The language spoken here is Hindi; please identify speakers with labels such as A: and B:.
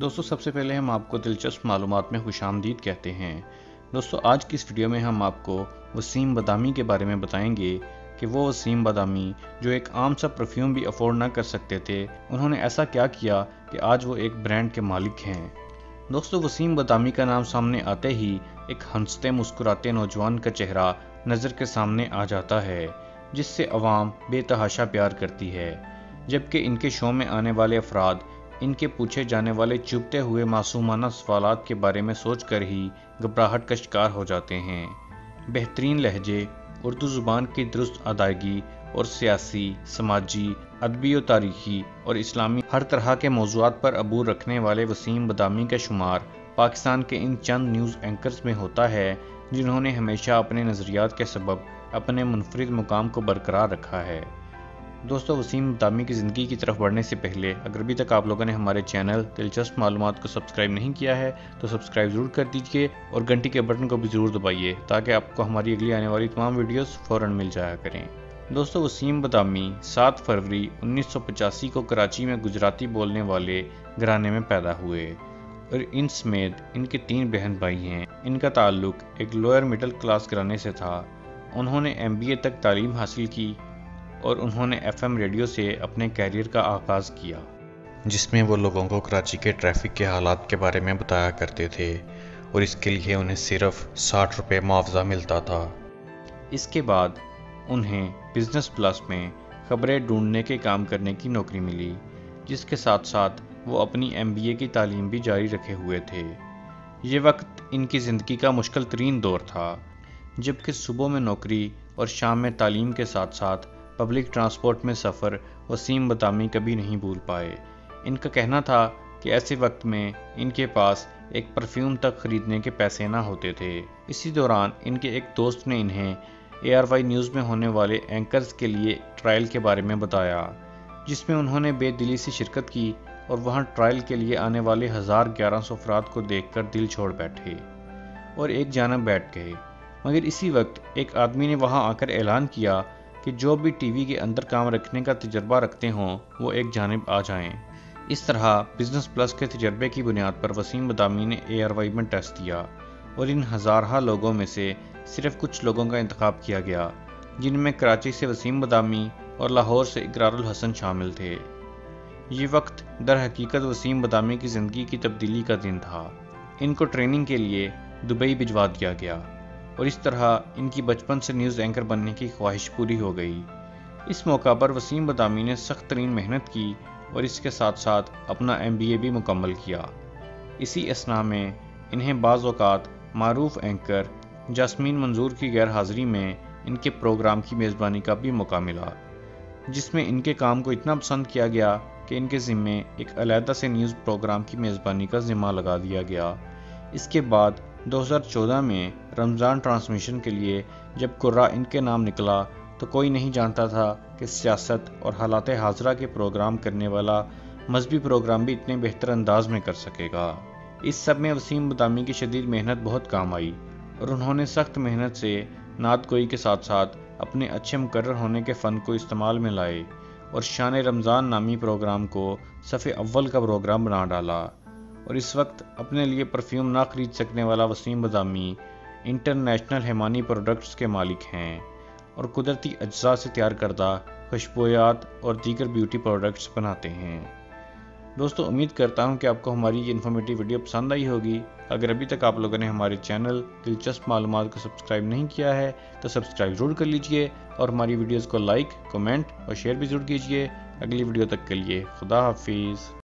A: दोस्तों, सबसे पहले हम आपको दिलचस्प मालूम में खुश आमदीद कहते हैं। दोस्तों, आज की इस वीडियो में हम आपको वसीम बदामी के बारे में बताएँगे कि वो वसीम बदामी, जो एक आम सा परफ्यूम भी अफोर्ड ना कर सकते थे, उन्होंने ऐसा क्या किया कि आज वो एक ब्रांड के मालिक हैं। दोस्तों, वसीम बदामी का नाम सामने आते ही एक हँसते मुस्कुराते नौजवान का चेहरा नज़र के सामने आ जाता है, जिससे अवाम बेतहाशा प्यार करती है, जबकि इनके शो में आने वाले अफराद इनके पूछे जाने वाले चुभते हुए मासूमाना सवाल के बारे में सोच कर ही घबराहट का शिकार हो जाते हैं। बेहतरीन लहजे, उर्दू ज़ुबान की दुरुस्त अदायगी और सियासी, समाजी, अदबी और तारीखी और इस्लामी हर तरह के मौजूद पर अबूर रखने वाले वसीम बदामी का शुमार पाकिस्तान के इन चंद न्यूज़ एंकर्स में होता है, जिन्होंने हमेशा अपने नज़रियात के सबब, अपने मुनफरद मुकाम को बरकरार रखा है। दोस्तों, वसीम दामी की ज़िंदगी की तरफ़ बढ़ने से पहले, अगर अभी तक आप लोगों ने हमारे चैनल दिलचस्प मालूम को सब्सक्राइब नहीं किया है तो सब्सक्राइब ज़रूर कर दीजिए और घंटी के बटन को भी ज़रूर दबाइए, ताकि आपको हमारी अगली आने वाली तमाम वीडियोस फ़ौरन मिल जाया करें। दोस्तों, वसीम बदामी 7 फरवरी 1985 को कराची में गुजराती बोलने वाले घराने में पैदा हुए। और इन समेत इनके तीन बहन भाई हैं। इनका ताल्लुक एक लोअर मिडिल क्लास घराने से था। उन्होंने एमबीए तक तालीम हासिल की और उन्होंने एफएम रेडियो से अपने कैरियर का आगाज़ किया। जिसमें वो लोगों को कराची के ट्रैफ़िक के हालात के बारे में बताया करते थे और इसके लिए उन्हें सिर्फ़ साठ रुपये मुआवजा मिलता था। इसके बाद उन्हें बिज़नेस प्लस में खबरें ढूँढने के काम करने की नौकरी मिली जिसके साथ साथ वो अपनी एमबीए की तालीम भी जारी रखे हुए थे। ये वक्त इनकी ज़िंदगी का मुश्किल तरीन दौर था जबकि सुबह में नौकरी और शाम में तालीम के साथ साथ पब्लिक ट्रांसपोर्ट में सफ़र वसीम बदामी कभी नहीं भूल पाए। इनका कहना था कि ऐसे वक्त में इनके पास एक परफ्यूम तक खरीदने के पैसे ना होते थे। इसी दौरान इनके एक दोस्त ने इन्हें ए आर वाई न्यूज़ में होने वाले एंकर्स के लिए ट्रायल के बारे में बताया, जिसमें उन्होंने बेदिली से शिरकत की और वहाँ ट्रायल के लिए आने वाले हज़ार ग्यारह सौ अफराद को देखकर दिल छोड़ बैठे और एक जानब बैठ गए। मगर इसी वक्त एक आदमी ने वहाँ आकर ऐलान किया कि जो भी टीवी के अंदर काम रखने का तजर्बा रखते हों, वो एक जानब आ जाएँ। इस तरह बिज़नेस प्लस के तजर्बे की बुनियाद पर वसीम बदामी ने ए आर वाई में टेस्ट दिया और इन हज़ारा लोगों में से सिर्फ़ कुछ लोगों का इंतखब किया गया, जिनमें कराची से वसीम बदामी और लाहौर से इकरारुल हसन शामिल थे। ये वक्त दर हकीकत वसीम बदामी की ज़िंदगी की तब्दीली का दिन था। इनको ट्रेनिंग के लिए दुबई भिजवा दिया गया। और इस तरह इनकी बचपन से न्यूज़ एंकर बनने की ख्वाहिश पूरी हो गई। इस मौका पर वसीम बदामी ने सख्त तरीन मेहनत की और इसके साथ साथ अपना एमबीए भी मुकम्मल किया। इसी असना में इन्हें बाज़ात मरूफ एंकर जासमीन मंजूर की गैर हाजिरी में इनके प्रोग्राम की मेज़बानी का भी मौका मिला, जिसमें इनके काम को इतना पसंद किया गया कि इनके ज़िम्मे एक अलहदा से न्यूज़ प्रोग्राम की मेज़बानी का ज़िम्मा लगा दिया गया। इसके बाद 2014 में रमज़ान ट्रांसमिशन के लिए जब कुर्रा इनके नाम निकला तो कोई नहीं जानता था कि सियासत और हालात हाजरा के प्रोग्राम करने वाला मजहबी प्रोग्राम भी इतने बेहतर अंदाज में कर सकेगा। इस सब में वसीम बदामी की शदीद मेहनत बहुत काम आई और उन्होंने सख्त मेहनत से नात गोई के साथ साथ अपने अच्छे मुकर होने के फ़न को इस्तेमाल में लाए और शान रमज़ान नामी प्रोग्राम को सफ़े अव्वल का प्रोग्राम बना डाला और इस वक्त अपने लिए परफ्यूम ना खरीद सकने वाला वसीम बदामी इंटरनेशनल हेमानी प्रोडक्ट्स के मालिक हैं और कुदरती अज्जा से तैयार करदा खुशबूयात और दीगर ब्यूटी प्रोडक्ट्स बनाते हैं। दोस्तों, उम्मीद करता हूँ कि आपको हमारी ये इन्फॉर्मेटिव वीडियो पसंद आई होगी। अगर अभी तक आप लोगों ने हमारे चैनल दिलचस्प मालूम को सब्सक्राइब नहीं किया है तो सब्सक्राइब ज़रूर कर लीजिए और हमारी वीडियोज़ को लाइक कमेंट और शेयर भी ज़रूर कीजिए। अगली वीडियो तक के लिए खुदा हाफिज़।